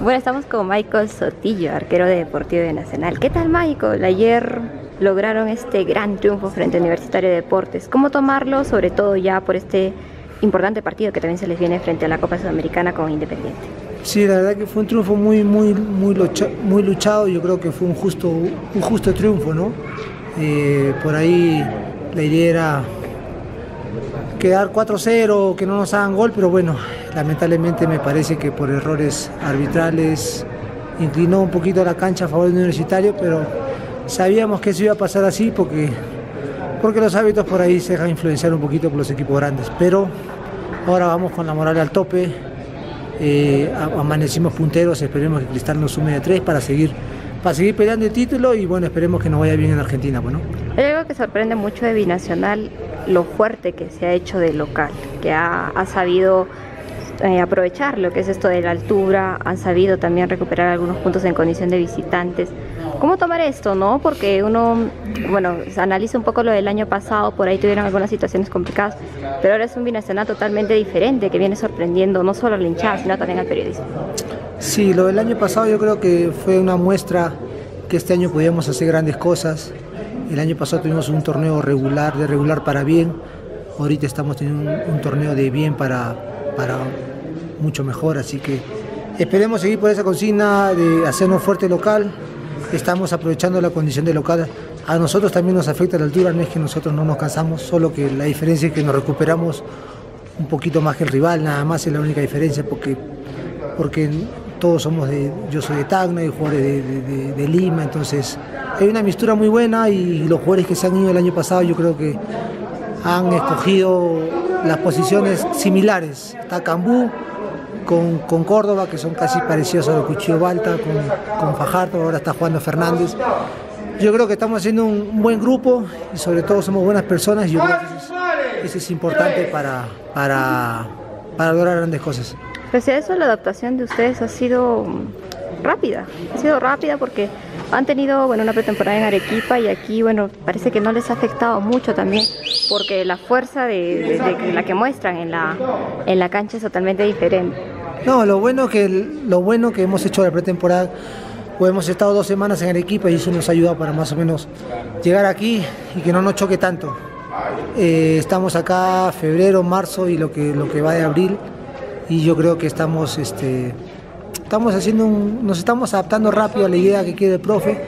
Bueno, estamos con Michael Sotillo, arquero de Deportivo de Nacional. ¿Qué tal, Michael? Ayer lograron este gran triunfo frente a Universitario de Deportes. ¿Cómo tomarlo, sobre todo ya por este importante partido que también se les viene frente a la Copa Sudamericana con Independiente? Sí, la verdad que fue un triunfo muy, muy, muy, luchado. Yo creo que fue un justo, un justo triunfo, ¿no? Eh, por ahí la idea era quedar 4-0, que no nos hagan gol, pero bueno, lamentablemente me parece que por errores arbitrales inclinó un poquito la cancha a favor del universitario, pero sabíamos que eso iba a pasar así porque, porque los hábitos por ahí se dejan influenciar un poquito por los equipos grandes. Pero ahora vamos con la moral al tope, eh, amanecimos punteros, esperemos que Cristal nos sume de tres para seguir para seguir peleando el título y bueno, esperemos que nos vaya bien en Argentina. Bueno. Hay algo que sorprende mucho de Binacional, lo fuerte que se ha hecho de local, que ha, sabido eh, aprovechar lo que es esto de la altura, han sabido también recuperar algunos puntos en condición de visitantes. ¿Cómo tomar esto, no? Porque uno, bueno, analiza un poco lo del año pasado, por ahí tuvieron algunas situaciones complicadas, pero ahora es un binacional totalmente diferente que viene sorprendiendo no solo al hinchada, sino también al periodismo. Sí, lo del año pasado yo creo que fue una muestra que este año podíamos hacer grandes cosas. El año pasado tuvimos un torneo regular, de regular para bien. Ahorita estamos teniendo un, torneo de bien para, para mucho mejor, así que esperemos seguir por esa consigna de hacernos fuerte local. Estamos aprovechando la condición de local. A nosotros también nos afecta la altura, no es que nosotros no nos cansamos, solo que la diferencia es que nos recuperamos un poquito más que el rival, nada más es la única diferencia, porque, porque todos somos de, yo soy de Tacna y jugadores de, Lima, entonces hay una mistura muy buena y los jugadores que se han ido el año pasado yo creo que han escogido las posiciones similares. Está Cambú con, con Córdoba, que son casi parecidos a los Cuchillo Balta, con, con Fajardo, ahora está jugando Fernández. Yo creo que estamos haciendo un buen grupo y sobre todo somos buenas personas y yo creo que eso es, importante para, para, para lograr grandes cosas. Pese a eso, la adaptación de ustedes ha sido rápida, ha sido rápida porque han tenido bueno, una pretemporada en Arequipa y aquí bueno, parece que no les ha afectado mucho también porque la fuerza de, la que muestran en la, en la cancha es totalmente diferente. No, lo bueno que, lo bueno que hemos hecho la pretemporada, pues hemos estado dos semanas en Arequipa y eso nos ha ayudado para más o menos llegar aquí y que no nos choque tanto. Eh, estamos acá febrero, marzo y lo que, lo que va de abril y yo creo que estamos, este, estamos haciendo nos estamos adaptando rápido a la idea que quiere el profe.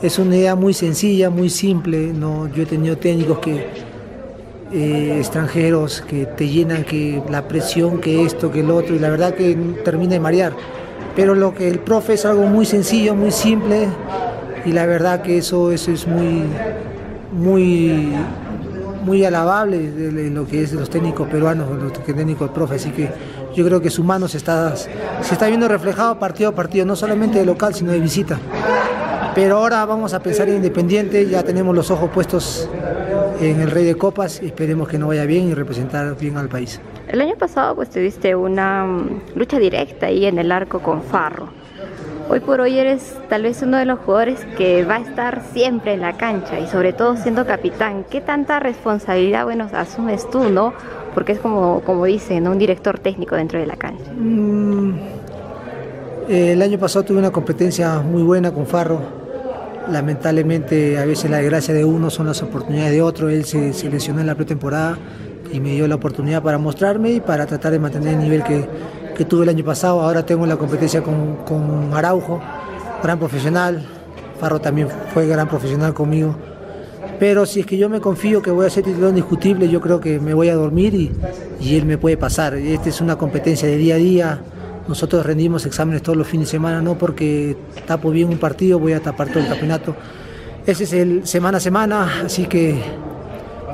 Es una idea muy sencilla, muy simple. ¿no? Yo he tenido técnicos que eh, extranjeros que te llenan que la presión, que esto, que el otro, y la verdad que termina de marear. Pero lo que el profe es algo muy sencillo, muy simple, y la verdad que eso, eso es muy, muy muy alabable de lo que es los técnicos peruanos, los técnicos del profe, así que yo creo que su mano se está, se está viendo reflejado partido a partido, no solamente de local, sino de visita. Pero ahora vamos a pensar en Independiente, ya tenemos los ojos puestos en el Rey de Copas esperemos que nos vaya bien y representar bien al país. El año pasado pues tuviste una mm, lucha directa ahí en el arco con Farro. Hoy por hoy eres tal vez uno de los jugadores que va a estar siempre en la cancha y sobre todo siendo capitán. ¿Qué tanta responsabilidad, bueno, asumes tú, no? Porque es como, como dicen, un director técnico dentro de la cancha. Mm, el año pasado tuve una competencia muy buena con Farro. Lamentablemente a veces la desgracia de uno son las oportunidades de otro. Él se, se lesionó en la pretemporada y me dio la oportunidad para mostrarme y para tratar de mantener el nivel que, que tuve el año pasado. Ahora tengo la competencia con, con Araujo, gran profesional. Farro también fue gran profesional conmigo. Pero si es que yo me confío que voy a ser titular indiscutible, yo creo que me voy a dormir y, y él me puede pasar. Esta es una competencia de día a día. Nosotros rendimos exámenes todos los fines de semana, no porque tapo bien un partido, voy a tapar todo el campeonato. Ese es el semana a semana, así que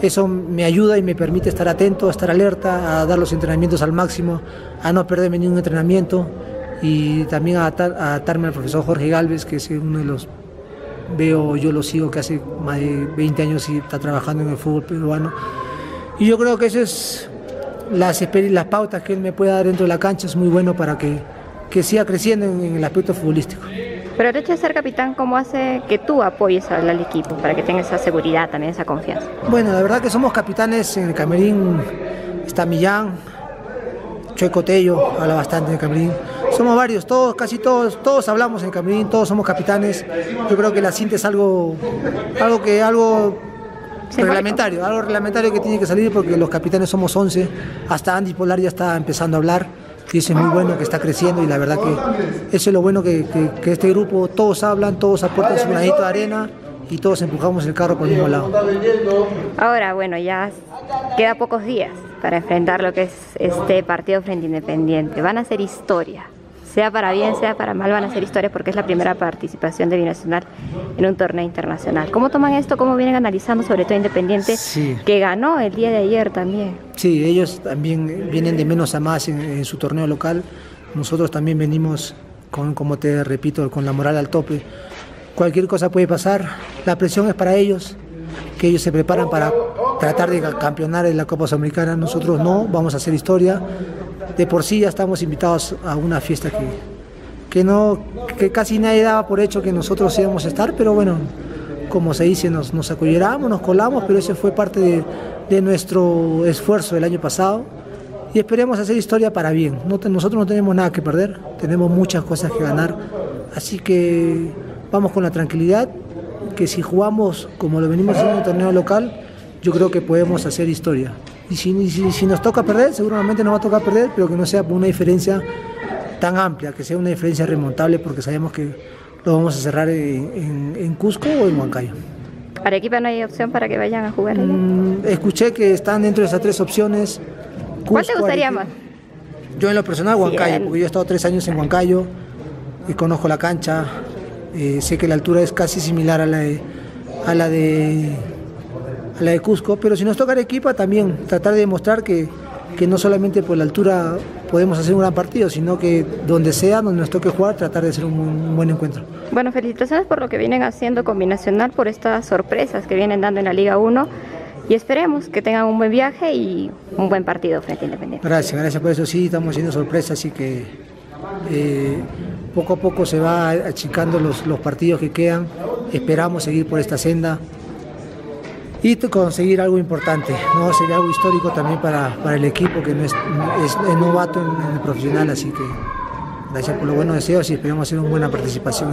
eso me ayuda y me permite estar atento, estar alerta, a dar los entrenamientos al máximo, a no perderme ningún entrenamiento y también a, atarme al profesor Jorge Galvez, que es uno de los, veo, yo lo sigo que hace más de 20 años y está trabajando en el fútbol peruano. Y yo creo que eso es las, las pautas que él me puede dar dentro de la cancha, es muy bueno para que, que siga creciendo en el aspecto futbolístico. Pero el hecho de ser capitán, ¿cómo hace que tú apoyes al, equipo para que tenga esa seguridad, también esa confianza? Bueno, la verdad que somos capitanes en el Camerín, está Millán, Chueco Tello, habla bastante en el Camerín. Somos varios, todos, casi todos, todos hablamos en Camerín, todos somos capitanes. Yo creo que la cinta es algo, algo que algo reglamentario, algo reglamentario que tiene que salir porque los capitanes somos 11. Hasta Andy Polar ya está empezando a hablar y eso es muy bueno que está creciendo y la verdad que eso es lo bueno que, que este grupo, todos hablan, todos aportan su granito de arena y todos empujamos el carro por el mismo lado. Ahora, bueno, ya queda pocos días para enfrentar lo que es este partido frente Independiente. Van a ser historia sea para bien, sea para mal, van a ser historias porque es la primera participación de Binacional en un torneo internacional. ¿Cómo toman esto? ¿Cómo vienen analizando, sobre todo Independiente, que ganó el día de ayer también? Sí, ellos también vienen de menos a más en, su torneo local. Nosotros también venimos, con, como te repito, con la moral al tope. Cualquier cosa puede pasar. La presión es para ellos, que ellos se preparan para tratar de campeonar en la Copa Sudamericana. Nosotros no, vamos a hacer historia de por sí ya estamos invitados a una fiesta que, que, no, que casi nadie daba por hecho que nosotros íbamos a estar, pero bueno, como se dice, nos, nos nos colamos, pero ese fue parte de, nuestro esfuerzo el año pasado y esperemos hacer historia para bien. No, nosotros no tenemos nada que perder, tenemos muchas cosas que ganar, así que vamos con la tranquilidad, que si jugamos como lo venimos haciendo en el torneo local, yo creo que podemos hacer historia. Y si, nos toca perder, seguramente nos va a tocar perder, pero que no sea por una diferencia tan amplia, que sea una diferencia remontable, porque sabemos que lo vamos a cerrar en, Cusco o en Huancayo. ¿Para equipo no hay opción para que vayan a jugar? Mm, escuché que están dentro de esas tres opciones. ¿Cuál te gustaría más? Yo en lo personal Huancayo, porque yo he estado tres años en Huancayo y conozco la cancha. Eh, sé que la altura es casi similar a la a la de la de Cusco, pero si nos toca Arequipa también tratar de demostrar que, que no solamente por la altura podemos hacer un gran partido, sino que donde sea, donde nos toque jugar, tratar de hacer un, buen encuentro. Bueno, felicitaciones por lo que vienen haciendo combinacional, por estas sorpresas que vienen dando en la Liga 1 y esperemos que tengan un buen viaje y un buen partido frente a Independiente. Gracias, gracias por eso. Sí, estamos haciendo sorpresas, así que eh, poco a poco se va achicando los, los partidos que quedan. Esperamos seguir por esta senda y conseguir algo importante. ¿no? Sería algo histórico también para, para el equipo que no es, es, novato en, el profesional, así que gracias por los buenos deseos y esperamos hacer una buena participación.